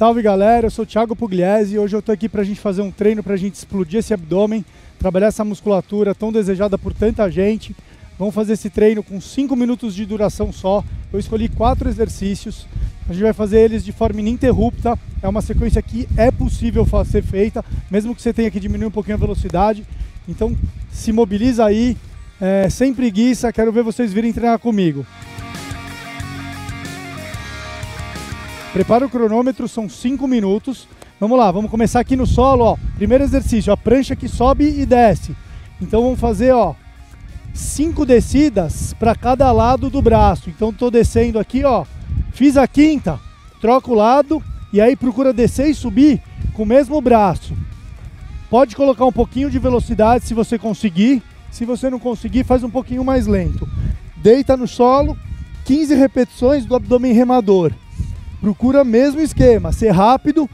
Salve galera, eu sou o Thiago Pugliese e hoje eu estou aqui para a gente fazer um treino para a gente explodir esse abdômen, trabalhar essa musculatura tão desejada por tanta gente. Vamos fazer esse treino com 5 minutos de duração só. Eu escolhi quatro exercícios. A gente vai fazer eles de forma ininterrupta. É uma sequência que é possível ser feita, mesmo que você tenha que diminuir um pouquinho a velocidade. Então se mobiliza aí, é, sem preguiça. Quero ver vocês virem treinar comigo. Prepara o cronômetro, são 5 minutos. Vamos lá, vamos começar aqui no solo, ó. Primeiro exercício, a prancha que sobe e desce. Então vamos fazer, ó, cinco descidas para cada lado do braço. Então estou descendo aqui, ó. Fiz a quinta, troca o lado e aí procura descer e subir com o mesmo braço. Pode colocar um pouquinho de velocidade se você conseguir. Se você não conseguir, faz um pouquinho mais lento. Deita no solo, 15 repetições do abdômen remador. Procura mesmo esquema, ser rápido,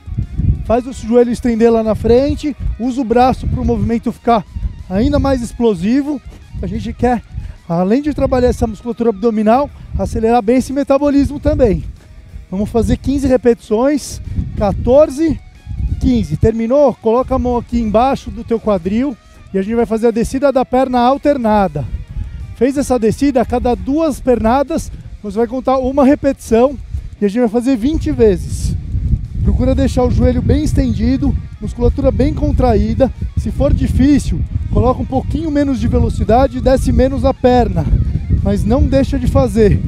faz o joelho estender lá na frente, usa o braço para o movimento ficar ainda mais explosivo. A gente quer, além de trabalhar essa musculatura abdominal, acelerar bem esse metabolismo também. Vamos fazer 15 repetições, 14, 15. Terminou? Coloca a mão aqui embaixo do teu quadril e a gente vai fazer a descida da perna alternada. Fez essa descida, a cada duas pernadas, você vai contar uma repetição e a gente vai fazer 20 vezes. Procura deixar o joelho bem estendido, musculatura bem contraída. Se for difícil, coloca um pouquinho menos de velocidade e desce menos a perna. Mas não deixa de fazer.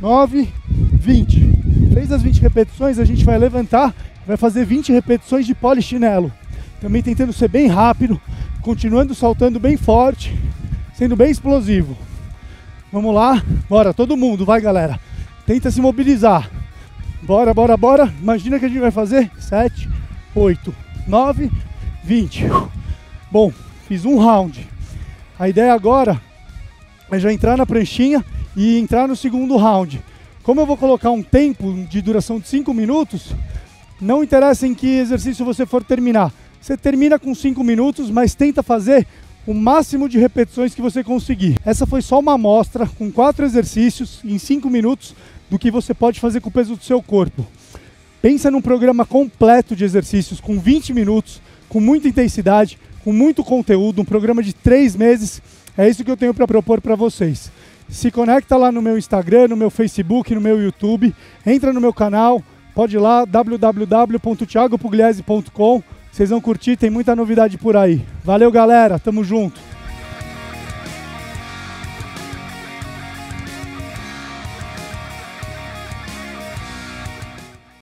9, 20. Fez as 20 repetições, a gente vai levantar, vai fazer 20 repetições de polichinelo. Também tentando ser bem rápido, continuando saltando bem forte, sendo bem explosivo. Vamos lá, bora, todo mundo, vai galera. Tenta se mobilizar. Bora, bora, bora. Imagina que a gente vai fazer 7, 8, 9, 20. Bom, fiz um round. A ideia agora é já entrar na pranchinha e entrar no segundo round. Como eu vou colocar um tempo de duração de 5 minutos, não interessa em que exercício você for terminar. Você termina com 5 minutos, mas tenta fazer o máximo de repetições que você conseguir. Essa foi só uma amostra com quatro exercícios em 5 minutos do que você pode fazer com o peso do seu corpo. Pensa num programa completo de exercícios com 20 minutos, com muita intensidade, com muito conteúdo, um programa de três meses. É isso que eu tenho para propor para vocês. Se conecta lá no meu Instagram, no meu Facebook, no meu YouTube, entra no meu canal, pode ir lá www.thiagopugliese.com. Vocês vão curtir, tem muita novidade por aí. Valeu, galera, tamo junto.